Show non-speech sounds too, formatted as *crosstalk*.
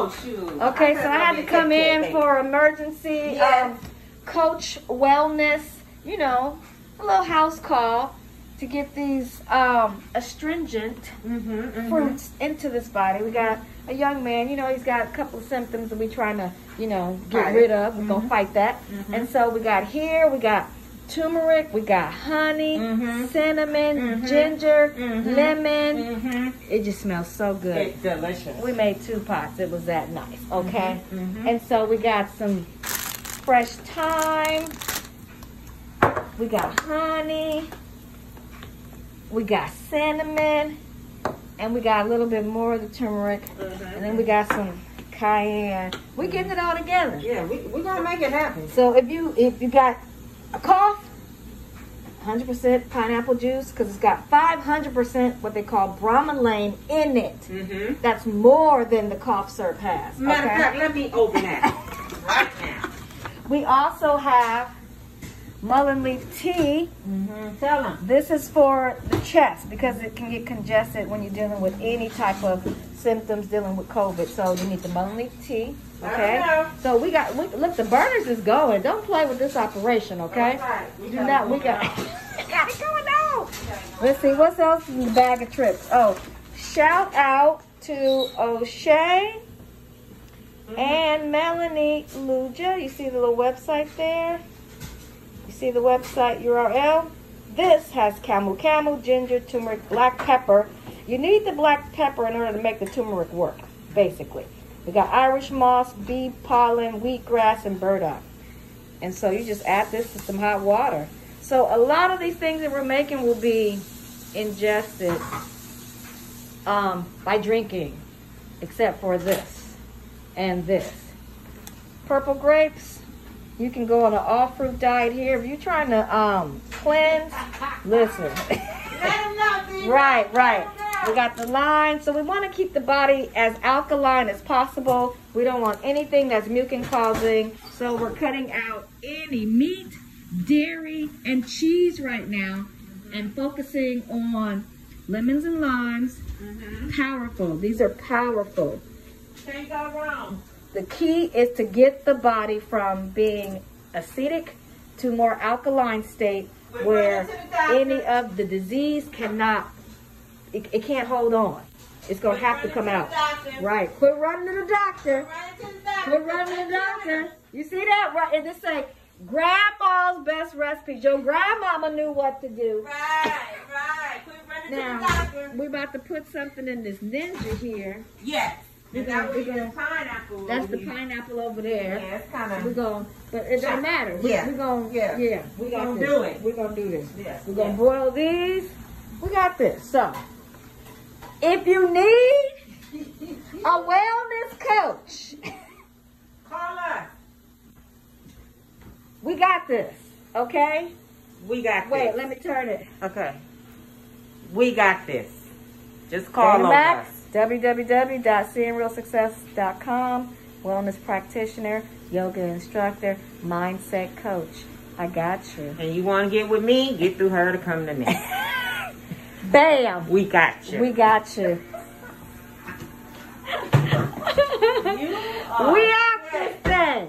Oh shoot. Okay, so I had to come in baby. for emergency Yes. um, coach wellness, you know, a little house call to get these um, astringent Mhm, mhm. fruits into this body. We got a young man, you know, he's got a couple of symptoms that we're trying to, you know, get rid of. We're going to fight that. Mhm. And so we got here, we got turmeric, we got honey, Mhm. cinnamon, Mhm. ginger, Mhm. lemon. Mhm. It just smells so good. It's delicious. We made two pots. It was that nice. Okay. Mhm. And so we got some fresh thyme. We got honey. We got cinnamon. And we got a little bit more of the turmeric. And then we got some cayenne. We're getting it all together. Yeah, we we gonna make it happen. So if you if you got a cough, 100% pineapple juice because it's got 500% what they call bromelain in it. Mm-hmm. That's more than the cough syrup has. Matter of okay? fact, let me open that *laughs* right now. We also have mullein leaf tea. Mm-hmm. Tell them. This is for the chest because it can get congested when you're dealing with any type of symptoms dealing with COVID. So you need the mullein leaf tea. Okay. So we got we, look the burners is going. Don't play with this operation, okay? Right. We Do not. We got. *laughs* got it going on. Let's see what's else in the bag of tricks. Oh, shout out to O'Shea and Melanie Luja. You see the little website there? You see the website URL? This has camel camel, ginger, turmeric, black pepper. You need the black pepper in order to make the turmeric work, basically. We got Irish moss, bee pollen, wheatgrass, and burdock. And so you just add this to some hot water. So a lot of these things that we're making will be ingested um, by drinking, except for this and this. Purple grapes, you can go on an all fruit diet here. If you're trying to um, cleanse, listen. *laughs* Let them know, see? Right, right. Let 'em know. We got the line, so we want to keep the body as alkaline as possible. We don't want anything that's mucin causing. So we're cutting out any meat, dairy, and cheese right now and focusing on lemons and limes. Mhm. Powerful. These are powerful. Can't go wrong. The key is to get the body from being acidic to more alkaline state We're where running to the doctor. any of the disease cannot it, it can't hold on. It's gonna We're have to come out. Right. Quit running to the We're doctor. running to the doctor. Quit running to the doctor. You see that? Right. And this say grandma's best recipes. Your grandmama knew what to do. Right, right. Quit running to the Now doctor. we about to put something in this ninja here. Yes. We're gonna- we're gonna- pineapple. That's the here. pineapple over there. Yeah, it's kind of. We're going, but it doesn't matter. We, Yeah. We're going, Yeah. yeah, we We're gonna this. do it. We're gonna do this. Yes. We're gonna yes. boil these. We got this. So, if you need a wellness coach, Call us. we got this. Okay. We got Wait, this. let me turn it. Okay. We got this. Just Call back. us. www.seeingrealsuccess.com. Wellness practitioner, yoga instructor, mindset coach. I got you. And you want to get with me? Get through her to come to me. *laughs* Bam. We got you. We got you. you *laughs* we are this thing.